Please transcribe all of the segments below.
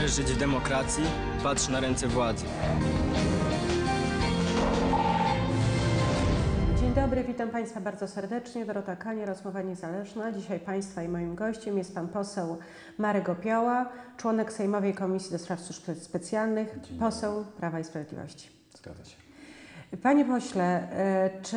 Chcesz żyć w demokracji? Patrz na ręce władzy. Dzień dobry, witam Państwa bardzo serdecznie. Dorota Kanie, Rozmowa Niezależna. Dzisiaj Państwa i moim gościem jest Pan poseł Marek Opioła, członek Sejmowej Komisji do Spraw Służb Specjalnych, poseł Prawa i Sprawiedliwości. Zgadza się. Panie pośle, e, czy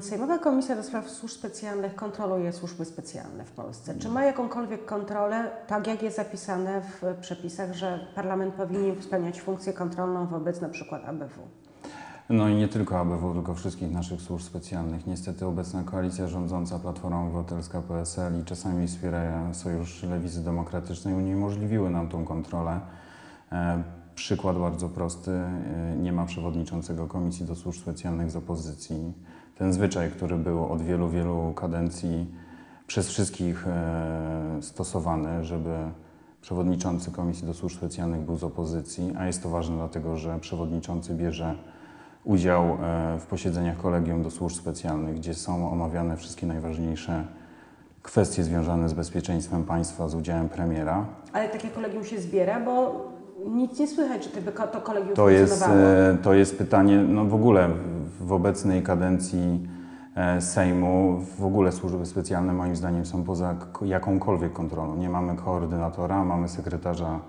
Sejmowa Komisja do Spraw Służb Specjalnych kontroluje służby specjalne w Polsce? Czy ma jakąkolwiek kontrolę, tak jak jest zapisane w przepisach, że parlament powinien spełniać funkcję kontrolną wobec przykład ABW? No i nie tylko ABW, tylko wszystkich naszych służb specjalnych. Niestety obecna koalicja rządząca Platforma Obywatelska, PSL i czasami wspiera Sojusz Lewicy Demokratycznej uniemożliwiły nam tą kontrolę. Przykład bardzo prosty. E, nie ma przewodniczącego Komisji do Służb Specjalnych z opozycji. Ten zwyczaj, który był od wielu, wielu kadencji przez wszystkich e, stosowany, żeby przewodniczący Komisji do Służb Specjalnych był z opozycji, a jest to ważne dlatego, że przewodniczący bierze udział e, w posiedzeniach Kolegium do Służb Specjalnych, gdzie są omawiane wszystkie najważniejsze kwestie związane z bezpieczeństwem państwa z udziałem premiera. Ale takie kolegium się zbiera, bo nic nie słychać, że to, to kolegium To jest, e, to jest pytanie, no w ogóle w- obecnej kadencji e, Sejmu w ogóle służby specjalne moim zdaniem są poza jakąkolwiek kontrolą. Nie mamy koordynatora, mamy sekretarza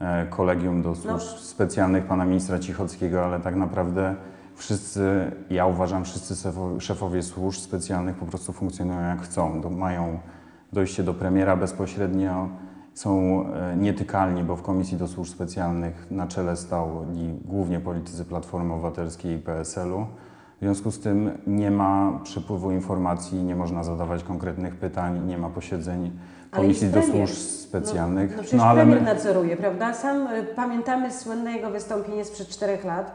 e, Kolegium do Służb Specjalnych pana ministra Cichockiego, ale tak naprawdę wszyscy, ja uważam, wszyscy szefowie służb specjalnych po prostu funkcjonują jak chcą. Mają dojście do premiera bezpośrednio, są e, nietykalni, bo w Komisji do Służb Specjalnych na czele stali głównie politycy Platformy Obywatelskiej i PSL-u. W związku z tym nie ma przepływu informacji, nie można zadawać konkretnych pytań, nie ma posiedzeń Komisji do. Służb Specjalnych. No, no przecież ale premier my, nadzoruje, prawda? Sam y, pamiętamy słynne jego wystąpienie sprzed czterech lat,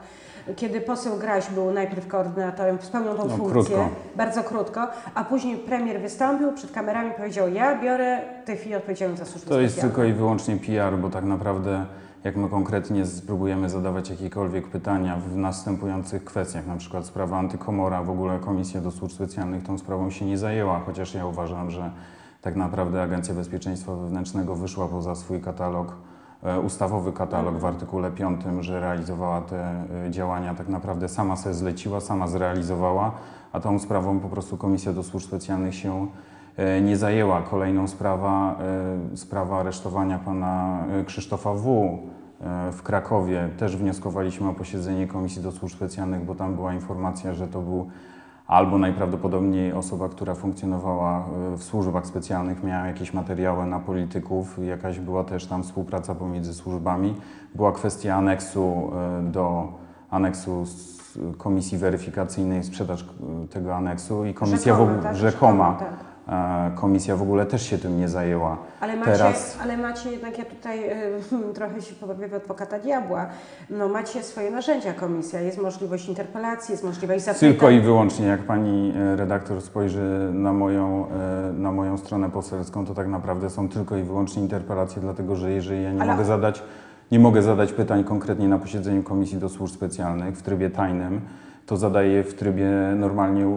kiedy poseł Graś był najpierw koordynatorem, spełniał tą No, funkcję, krótko. bardzo krótko, a później premier wystąpił przed kamerami i powiedział, ja biorę w tej chwili odpowiedzialność za służby To jest tylko i wyłącznie PR, bo tak naprawdę jak my konkretnie spróbujemy zadawać jakiekolwiek pytania w następujących kwestiach, na przykład sprawa antykomora, w ogóle Komisja do Służb Specjalnych tą sprawą się nie zajęła, chociaż ja uważam, że tak naprawdę Agencja Bezpieczeństwa Wewnętrznego wyszła poza swój katalog, ustawowy katalog w artykule 5, że realizowała te e, działania, tak naprawdę sama sobie zleciła, sama zrealizowała, a tą sprawą po prostu Komisja do Służb Specjalnych się e, nie zajęła. Kolejną sprawa, e, sprawa aresztowania pana e, Krzysztofa W. e, w Krakowie. Też wnioskowaliśmy o posiedzenie Komisji do Służb Specjalnych, bo tam była informacja, że to był albo najprawdopodobniej osoba, która funkcjonowała e, w służbach specjalnych, miała jakieś materiały na polityków, jakaś była też tam współpraca pomiędzy służbami. Była kwestia aneksu e, do aneksu komisji weryfikacyjnej, sprzedaż e, tego aneksu i komisja w Rzekoma, ogóle, tak? rzekoma, tak. E, komisja w ogóle też się tym nie zajęła. Ale macie, Teraz- ale macie jednak, ja tutaj y, trochę się pobawię w adwokata diabła, no macie swoje narzędzia komisja, jest możliwość interpelacji, jest możliwość zapytań. Tylko i wyłącznie, jak pani e, redaktor spojrzy na moją, e, na moją stronę poselską, to tak naprawdę są tylko i wyłącznie interpelacje, dlatego że jeżeli ja nie Ale- mogę zadać, nie mogę zadać pytań konkretnie na posiedzeniu Komisji do Służb Specjalnych w trybie tajnym, to zadaję w trybie normalnie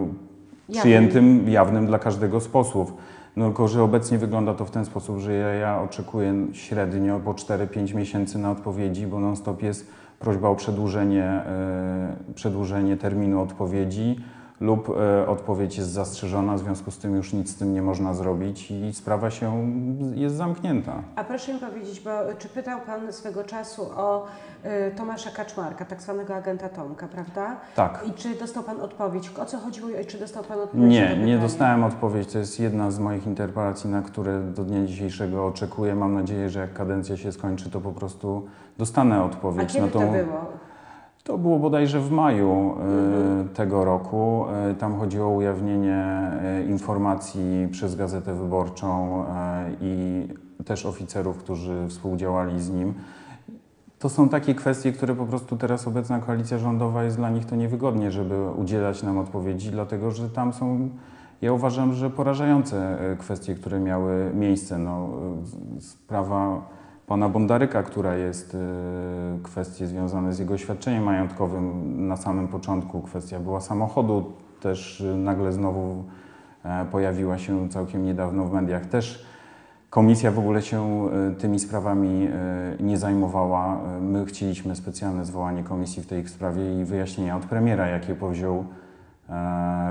przyjętym, jawnym dla każdego z posłów. No tylko, że obecnie wygląda to w ten sposób, że ja, ja oczekuję średnio po 4-5 miesięcy na odpowiedzi, bo non-stop jest prośba o przedłużenie, e, przedłużenie terminu odpowiedzi lub e, odpowiedź jest zastrzeżona, w związku z tym już nic z tym nie można zrobić i sprawa się jest zamknięta. A proszę mi powiedzieć, bo czy pytał Pan swego czasu o y, Tomasza Kaczmarka, tak zwanego agenta Tomka, prawda? Tak. I czy dostał Pan odpowiedź? O co chodziło i czy dostał Pan odpowiedź? Nie, to nie dostałem odpowiedzi. To jest jedna z moich interpelacji, na które do dnia dzisiejszego oczekuję. Mam nadzieję, że jak kadencja się skończy, to po prostu dostanę A odpowiedź kiedy na to tą. było? To było bodajże w maju e, Mhm. tego roku. E, tam chodziło o ujawnienie e, informacji przez Gazetę Wyborczą i też oficerów, którzy współdziałali z nim. To są takie kwestie, które po prostu teraz obecna koalicja rządowa jest dla nich to niewygodnie, żeby udzielać nam odpowiedzi, dlatego że tam są, ja uważam, że porażające kwestie, które miały miejsce. No, sprawa pana Bondaryka, która jest e, kwestie związane z jego świadczeniem majątkowym na samym początku. Kwestia była samochodu, też e, nagle znowu e, pojawiła się całkiem niedawno w mediach. Też Komisja w ogóle się e, tymi sprawami nie zajmowała. My chcieliśmy specjalne zwołanie komisji w tej sprawie i wyjaśnienia od premiera, jakie powziął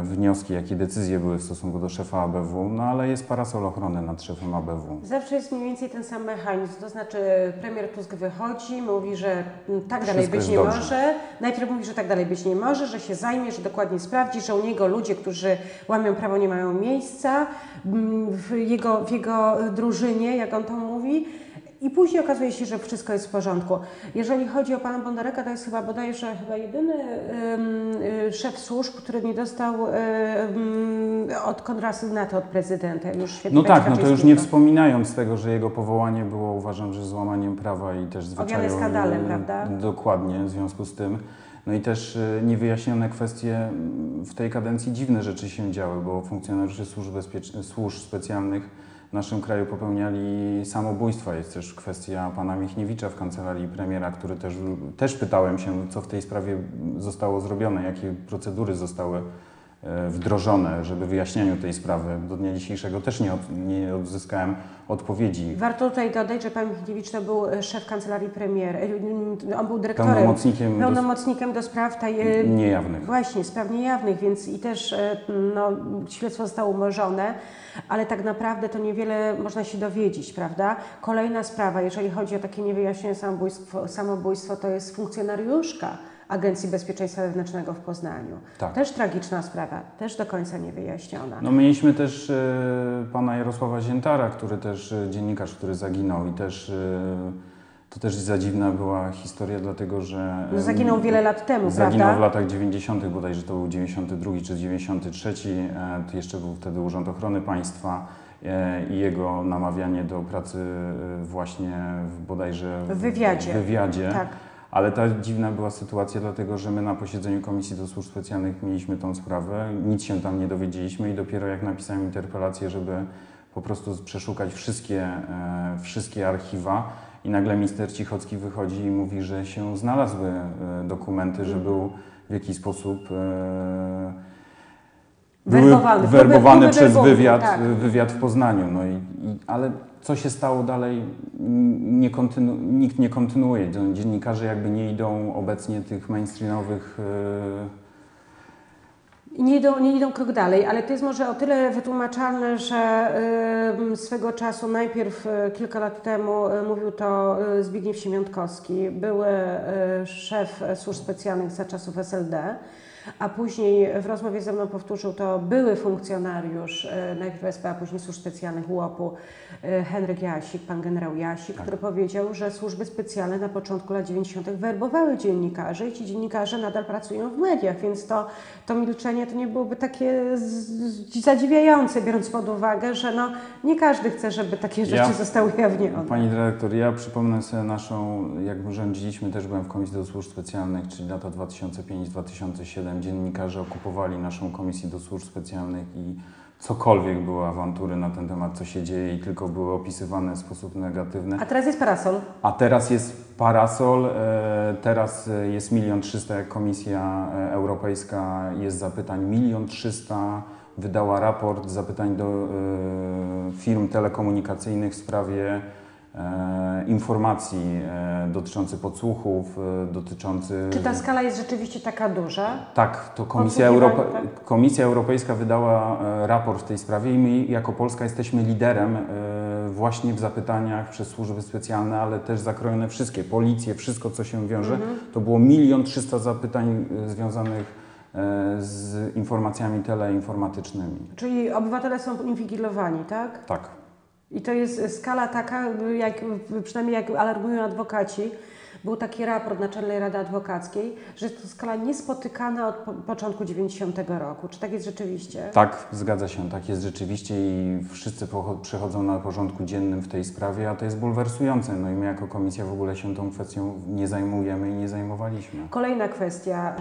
wnioski, jakie decyzje były w stosunku do szefa ABW, no ale jest parasol ochrony nad szefem ABW. Zawsze jest mniej więcej ten sam mechanizm, to znaczy premier Tusk wychodzi, mówi, że tak dalej Wszystko być nie dobrze. może. Najpierw mówi, że tak dalej być nie może, że się zajmie, że dokładnie sprawdzi, że u niego ludzie, którzy łamią prawo, nie mają miejsca mm, w jego, w jego drużynie, jak on to mówi. I później okazuje się, że wszystko jest w porządku. Jeżeli chodzi o pana Bondareka, to jest chyba bodajże chyba jedyny y, szef służb, który nie dostał ym, od kontrasygnaty od prezydenta. Już No tak, no to już nie wspominając tego, że jego powołanie było uważam, że złamaniem prawa i też zwyczaju. skandalem, e, prawda? Dokładnie, w związku z tym. No i też e, niewyjaśnione kwestie w tej kadencji dziwne rzeczy się działy, bo funkcjonariusze służb, służb specjalnych w naszym kraju popełniali samobójstwa. Jest też kwestia pana Michniewicza w kancelarii premiera, który też, też pytałem się, co w tej sprawie zostało zrobione, jakie procedury zostały wdrożone, żeby wyjaśnieniu tej sprawy. Do dnia dzisiejszego też nie, od, nie odzyskałem odpowiedzi. Warto tutaj dodać, że pan Michniewicz to był e, szef kancelarii premier. e, On był dyrektorem, Pełnomocnikiem do pełnomocnikiem do spraw taj, e, niejawnych. Właśnie, spraw niejawnych, więc i też e, no, śledztwo zostało umorzone, ale tak naprawdę to niewiele można się dowiedzieć, prawda? Kolejna sprawa, jeżeli chodzi o takie niewyjaśnione samobójstwo, samobójstwo to jest funkcjonariuszka Agencji Bezpieczeństwa Wewnętrznego w Poznaniu. Tak. Też tragiczna sprawa, też do końca niewyjaśniona. No mieliśmy też e, pana Jarosława Ziętara, który też, e, dziennikarz, który zaginął i też e, to też za dziwna była historia, dlatego że... No, zaginął wiele lat temu, Zaginął prawda? w latach 90., bodajże to był 92 czy 93. e, To jeszcze był wtedy Urząd Ochrony Państwa i jego namawianie do pracy właśnie w bodajże W wywiadzie. W wywiadzie. Tak. Ale ta dziwna była sytuacja, dlatego że my na posiedzeniu Komisji do Służb Specjalnych mieliśmy tą sprawę, nic się tam nie dowiedzieliśmy i dopiero jak napisałem interpelację, żeby po prostu przeszukać wszystkie, e, wszystkie archiwa i nagle minister Cichocki wychodzi i mówi, że się znalazły e, dokumenty, że był w jakiś sposób e, były werbowany próby przez wywiad, tak. wywiad w Poznaniu. No i, i, ale co się stało dalej, nie kontynu, nikt nie kontynuuje. Dziennikarze jakby nie idą obecnie tych mainstreamowych I nie idą, nie idą krok dalej, ale to jest może o tyle wytłumaczalne, że swego czasu, najpierw y, kilka lat temu y, mówił to y, Zbigniew Siemiątkowski, były szef służb specjalnych za czasów SLD, a później w rozmowie ze mną powtórzył to były funkcjonariusz najpierw SB, a później służb specjalnych UOP-u Henryk Jasik, pan generał Jasik, który powiedział, że służby specjalne na początku lat 90. werbowały dziennikarzy i ci dziennikarze nadal pracują w mediach, więc to, to milczenie to nie byłoby takie zadziwiające, biorąc pod uwagę, że no, nie każdy chce, żeby takie rzeczy Ja- zostały ujawnione. Pani dyrektor, ja przypomnę sobie naszą, jak rządziliśmy, też byłem w Komisji do Służb Specjalnych, czyli lata 2005-2007. Dziennikarze okupowali naszą Komisję do Służb Specjalnych i cokolwiek były awantury na ten temat, co się dzieje i tylko były opisywane w sposób negatywny. A teraz jest parasol. A teraz jest parasol, e, teraz e, jest milion trzysta, jak Komisja e, Europejska jest zapytań milion trzysta, wydała raport zapytań do firm telekomunikacyjnych w sprawie informacji dotyczących podsłuchów, dotyczących... Czy ta skala jest rzeczywiście taka duża? Tak, to Komisja, Europe... tak? Komisja Europejska wydała raport w tej sprawie i my jako Polska jesteśmy liderem właśnie w zapytaniach przez służby specjalne, ale też zakrojone wszystkie, policje, wszystko co się wiąże. Mhm. To było milion trzysta zapytań e, związanych e, z informacjami teleinformatycznymi. Czyli obywatele są inwigilowani, tak? Tak. I to jest skala taka, jak, przynajmniej jak alarmują adwokaci, był taki raport Naczelnej Rady Adwokackiej, że jest to skala niespotykana od po, początku 90 roku. Czy tak jest rzeczywiście? Tak, zgadza się, tak jest rzeczywiście i wszyscy przechodzą na porządku dziennym w tej sprawie, a to jest bulwersujące. No i my jako komisja w ogóle się tą kwestią nie zajmujemy i nie zajmowaliśmy. Kolejna kwestia.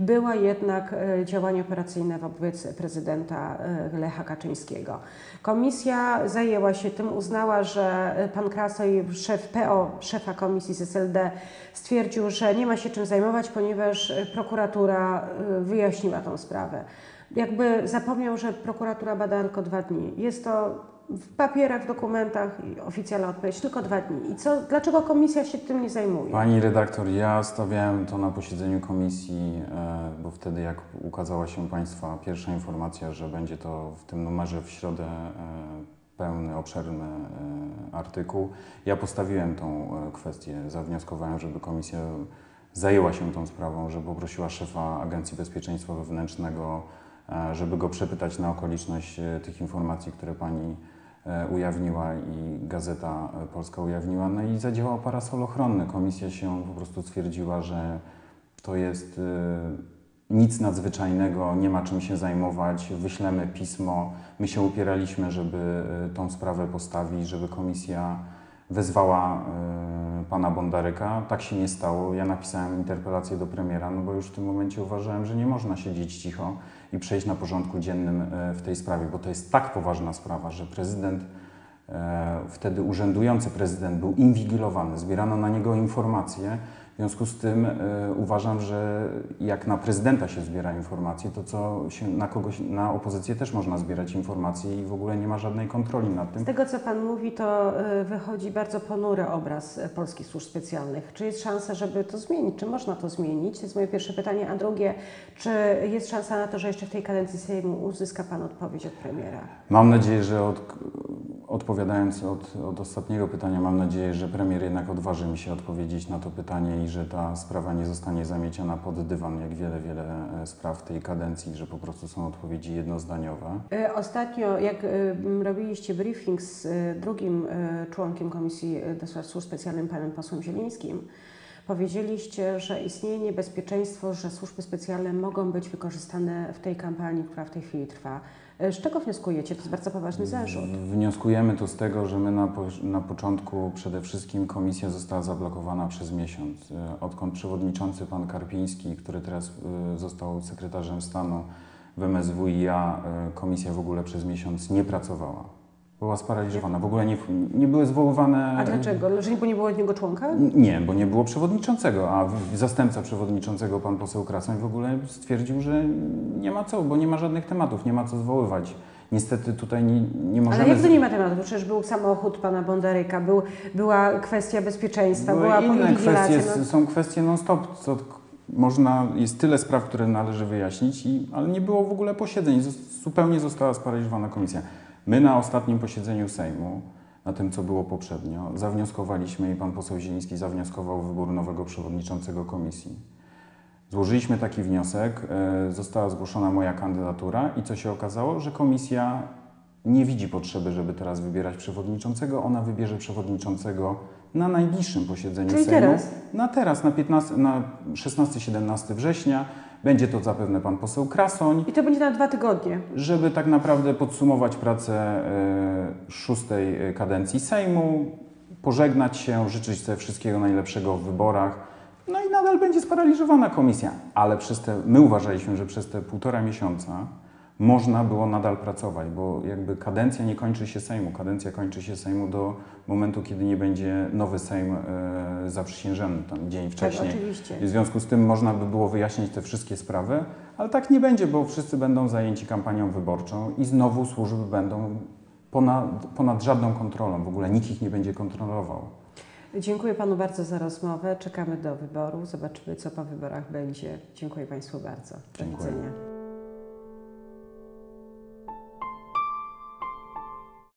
Była jednak e, działanie operacyjne wobec prezydenta e, Lecha Kaczyńskiego. Komisja zajęła się tym, uznała, że e, pan Krasoj, szef PO, szefa komisji z SLD, stwierdził, że nie ma się czym zajmować, ponieważ e, prokuratura e, wyjaśniła tą sprawę. Jakby zapomniał, że prokuratura bada tylko dwa dni. Jest to w papierach, w dokumentach oficjalna odpowiedź tylko dwa dni. I co, dlaczego komisja się tym nie zajmuje? Pani redaktor, ja stawiałem to na posiedzeniu komisji, e, bo wtedy jak ukazała się Państwa pierwsza informacja, że będzie to w tym numerze w środę pełny, obszerny e, artykuł, ja postawiłem tą e, kwestię, zawnioskowałem, żeby komisja zajęła się tą sprawą, że poprosiła szefa Agencji Bezpieczeństwa Wewnętrznego, e, żeby go przepytać na okoliczność tych informacji, które Pani ujawniła i Gazeta Polska ujawniła. No i zadziałał parasol ochronny. Komisja się po prostu stwierdziła, że to jest nic nadzwyczajnego, nie ma czym się zajmować, wyślemy pismo. My się upieraliśmy, żeby e, tą sprawę postawić, żeby komisja wezwała e, pana Bondaryka. Tak się nie stało. Ja napisałem interpelację do premiera, no bo już w tym momencie uważałem, że nie można siedzieć cicho i przejść na porządku dziennym e, w tej sprawie, bo to jest tak poważna sprawa, że prezydent, wtedy urzędujący prezydent był inwigilowany, zbierano na niego informacje. W związku z tym e, uważam, że jak na prezydenta się zbiera informacje, to co się na kogoś, na opozycję też można zbierać informacje i w ogóle nie ma żadnej kontroli nad tym. Z tego, co Pan mówi, to y, wychodzi bardzo ponury obraz y, polskich służb specjalnych. Czy jest szansa, żeby to zmienić? Czy można to zmienić? To jest moje pierwsze pytanie. A drugie, czy jest szansa na to, że jeszcze w tej kadencji Sejmu uzyska Pan odpowiedź od premiera? Mam nadzieję, że od, odpowiadając od, od ostatniego pytania, mam nadzieję, że premier jednak odważy mi się odpowiedzieć na to pytanie i że ta sprawa nie zostanie zamieciona pod dywan, jak wiele, wiele e, spraw tej kadencji, że po prostu są odpowiedzi jednozdaniowe. Y, Ostatnio, jak m, robiliście briefing z drugim członkiem Komisji do Spraw Służb Specjalnym, panem posłem Zielińskim, powiedzieliście, że istnieje niebezpieczeństwo, że służby specjalne mogą być wykorzystane w tej kampanii, która w tej chwili trwa. Y, Z czego wnioskujecie? To jest bardzo poważny zarzut. Wnioskujemy to z tego, że my na, po, na początku przede wszystkim komisja została zablokowana przez miesiąc. E, Odkąd przewodniczący pan Karpiński, który teraz e, został sekretarzem stanu w MSWiA, e, komisja w ogóle przez miesiąc nie pracowała. Była sparaliżowana. W ogóle nie, nie były zwoływane. A dlaczego? Że nie było jednego członka? Nie, bo nie było przewodniczącego, a zastępca przewodniczącego, pan poseł Krasoń, w ogóle stwierdził, że nie ma co, bo nie ma żadnych tematów, nie ma co zwoływać. Niestety tutaj nie, nie możemy... Ale jak to nie ma tematu? Przecież był samochód pana Bondaryka, był, była kwestia bezpieczeństwa, Były była inne kwestie, No, są kwestie non-stop. Co, można, jest tyle spraw, które należy wyjaśnić, i, ale nie było w ogóle posiedzeń. Zupełnie została sparaliżowana komisja. My na ostatnim posiedzeniu Sejmu, na tym, co było poprzednio, zawnioskowaliśmy i pan poseł Zieliński zawnioskował wybór nowego przewodniczącego komisji. Złożyliśmy taki wniosek, e, została zgłoszona moja kandydatura i co się okazało, że komisja nie widzi potrzeby, żeby teraz wybierać przewodniczącego. Ona wybierze przewodniczącego na najbliższym posiedzeniu Czyli Sejmu. teraz? Na teraz, na, 15, na 16-17 września. Będzie to zapewne pan poseł Krasoń, I to będzie na dwa tygodnie. żeby tak naprawdę podsumować pracę e, szóstej e, kadencji Sejmu, pożegnać się, życzyć sobie wszystkiego najlepszego w wyborach. No i nadal będzie sparaliżowana komisja, ale przez te, my uważaliśmy, że przez te półtora miesiąca można było nadal pracować, bo jakby kadencja nie kończy się Sejmu. Kadencja kończy się Sejmu do momentu, kiedy nie będzie nowy Sejm e, zaprzysiężony, tam dzień wcześniej. Tak, oczywiście. I w związku z tym można by było wyjaśnić te wszystkie sprawy, ale tak nie będzie, bo wszyscy będą zajęci kampanią wyborczą i znowu służby będą ponad, ponad żadną kontrolą. W ogóle nikt ich nie będzie kontrolował. Dziękuję panu bardzo za rozmowę. Czekamy do wyboru. Zobaczymy, co po wyborach będzie. Dziękuję państwu bardzo. Do Dziękuję. widzenia.